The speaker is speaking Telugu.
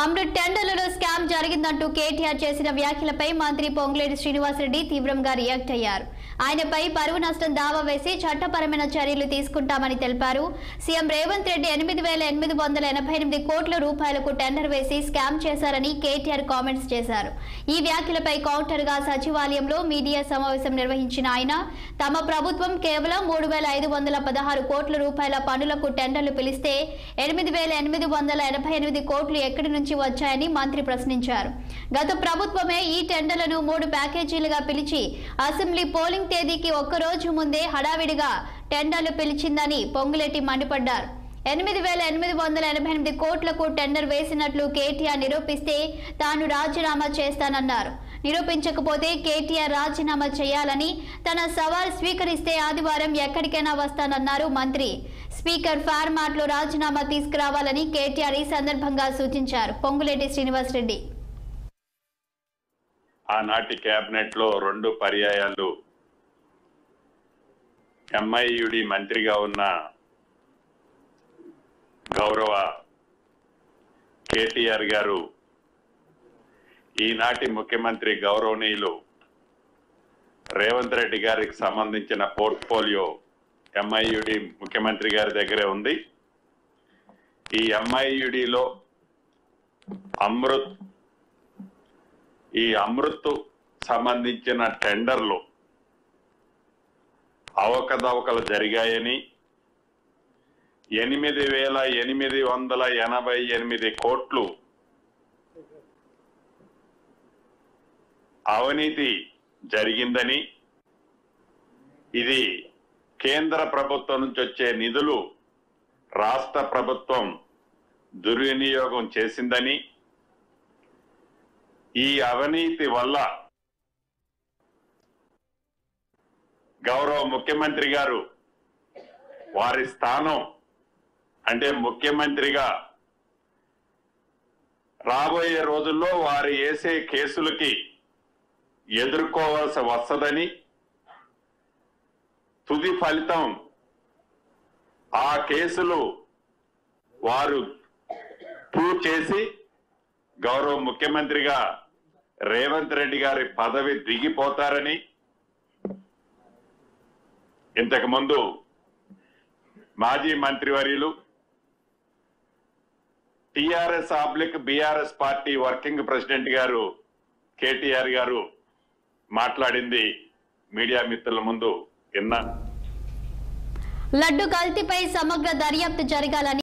అమృత్ టెండర్లలో స్కామ్ జరిగిందంటూ కేటీఆర్ చేసిన వ్యాఖ్యలపై మంత్రి పొంగులేటి శ్రీనివాసరెడ్డి తీవ్రంగా రియాక్ట్ అయ్యారు. ఆయనపై పరువు నష్టం దావా వేసి చట్టపరమైన చర్యలు తీసుకుంటామని తెలిపారు. సీఎం రేవంత్ రెడ్డి ఎనిమిది వేల ఎనిమిది వందల ఎనభై ఎనిమిది కోట్ల రూపాయలకు టెండర్ వేసి స్కామ్ చేశారని కేటీఆర్ కామెంట్స్ చేశారు. ఈ వ్యాఖ్యలపై కౌంటర్గా సచివాలయంలో మీడియా సమావేశం నిర్వహించిన ఆయన తమ ప్రభుత్వం కేవలం మూడు వేల ఐదు వందల పదహారు కోట్ల రూపాయల పనులకు టెండర్లు పిలిస్తే ఎనిమిది వేల ఎనిమిది వందల ఎనభై ఎనిమిది కోట్లు ఎక్కడి నుంచి వచ్చాయని మంత్రి ప్రశ్నించారు. గత ప్రభుత్వమే ఈ టెండర్లను మూడు ప్యాకేజీలుగా పిలిచి అసెంబ్లీ పోలింగ్ తేదీకి ఒక్కరోజు ముందే హడావిడిగా టెండర్లు పిలిచిందని పొంగులెట్టి మండిపడ్డారు. ఎనిమిది వేల ఎనిమిది వందల ఎనభై ఎనిమిది కోట్లకు టెండర్ వేసినట్లు కేటీఆర్ నిరూపిస్తే తాను రాజీనామా చేస్తానన్నారు. నిరూపించకపోతే కేటీఆర్ రాజీనామా చేయాలని తన సవాల్ స్వీకరిస్తే ఆదివారం ఎక్కడికైనా వస్తానన్నారు మంత్రి. స్పీకర్ ఫార్మాట్లో రాజీనామా తీసుకురావాలని కేటీఆర్ ఈ సందర్భంగా సూచించారు. పొంగులేటి శ్రీనివాసరెడ్డి ఆనాటి కేబినెట్లో రెండు పర్యాయాలు. ఎంఐయుడి మంత్రిగా ఉన్న గౌరవ కేటీఆర్ గారు ఈనాటి ముఖ్యమంత్రి గౌరవనీయులు రేవంత్ రెడ్డి గారికి సంబంధించిన పోర్ట్ఫోలియో ఎంఐయుడి ముఖ్యమంత్రి గారి దగ్గరే ఉంది. ఈ ఎంఐయుడిలో అమృత్ ఈ అమృత్ సంబంధించిన టెండర్లు అవకదవకలు జరిగాయని ఎనిమిది వేల ఎనిమిది వందల ఎనభై ఎనిమిది కోట్లు అవినీతి జరిగిందని ఇది కేంద్ర ప్రభుత్వం నుంచి వచ్చే నిధులు రాష్ట్ర ప్రభుత్వం దుర్వినియోగం చేసిందని ఈ అవినీతి వల్ల గౌరవ ముఖ్యమంత్రి గారు వారి స్థానం అంటే ముఖ్యమంత్రిగా రాబోయే రోజుల్లో వారు వేసే కేసులకి ఎదుర్కోవాల్సి వస్తుందని తుది ఫలితం ఆ కేసులు వారు ప్రూవ్ చేసి గౌరవ ముఖ్యమంత్రిగా రేవంత్ రెడ్డి గారి పదవి దిగిపోతారని ఇంతకు ముందు మాజీ మంత్రివర్యులు TRS oblique BRS party working president గారు కేటీఆర్ గారు మాట్లాడింది మీడియా మిత్రుల ముందు విన్నా. లడ్డు కల్తీపై సమగ్ర దర్యాప్తు జరగాలని